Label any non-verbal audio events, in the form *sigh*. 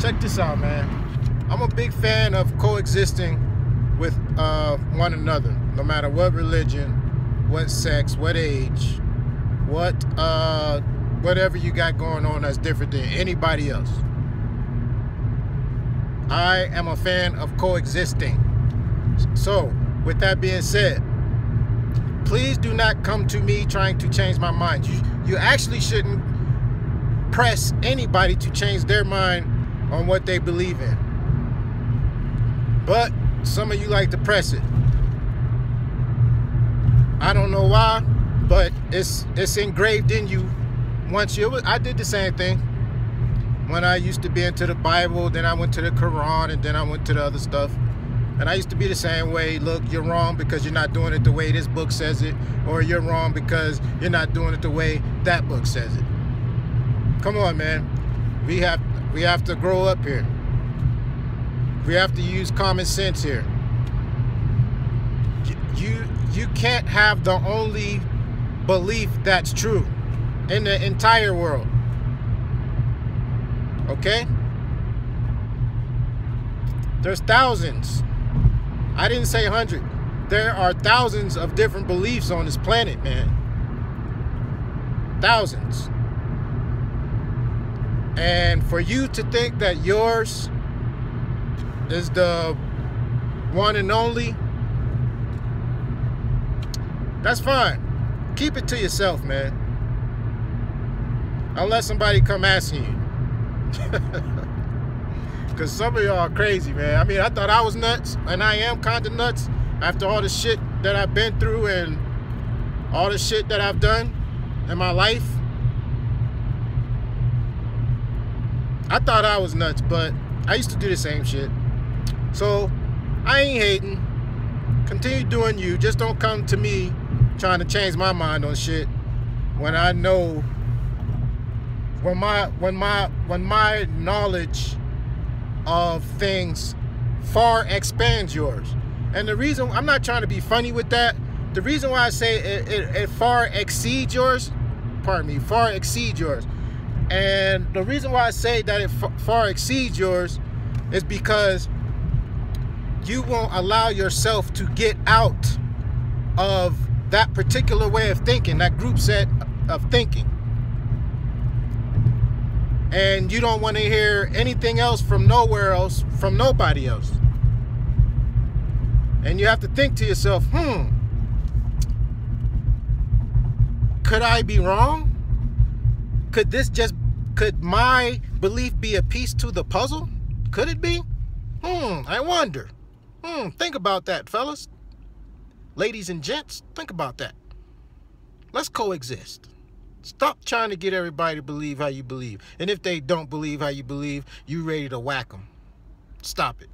check this out, man. I'm a big fan of coexisting with uh, one another, no matter what religion, what sex, what age, what uh, whatever you got going on that's different than anybody else. I am a fan of coexisting. So, with that being said, please do not come to me trying to change my mind. You, you actually shouldn't press anybody to change their mind on what they believe in. But some of you like to press it. I don't know why, but it's it's engraved in you. Once you, I did the same thing when I used to be into the Bible. Then I went to the Quran, and then I went to the other stuff. And I used to be the same way. Look, you're wrong because you're not doing it the way this book says it, or you're wrong because you're not doing it the way that book says it. Come on, man. We have we have to grow up here. We have to use common sense here. You you can't have the only belief that's true in the entire world. Okay? There's thousands. I didn't say 100. There are thousands of different beliefs on this planet, man. Thousands. And for you to think that yours is the one and only, that's fine. Keep it to yourself, man. Unless somebody come asking you. *laughs* Because some of y'all are crazy, man. I mean, I thought I was nuts, and I am kind of nuts after all the shit that I've been through and all the shit that I've done in my life. I thought I was nuts, but I used to do the same shit. So, I ain't hating. Continue doing you. Just don't come to me trying to change my mind on shit when I know when my when my when my knowledge of things far expands yours. And the reason I'm not trying to be funny with that, the reason why I say it, it, it far exceeds yours, pardon me, far exceeds yours. And the reason why I say that it far exceeds yours is because you won't allow yourself to get out of that particular way of thinking, that group set of thinking. And you don't want to hear anything else from nowhere else, from nobody else. And you have to think to yourself, hmm, could I be wrong? Could this just, could my belief be a piece to the puzzle? Could it be? Hmm, I wonder. Hmm, think about that, fellas. Ladies and gents, think about that. Let's coexist. Stop trying to get everybody to believe how you believe. And if they don't believe how you believe, you ready to whack them. Stop it.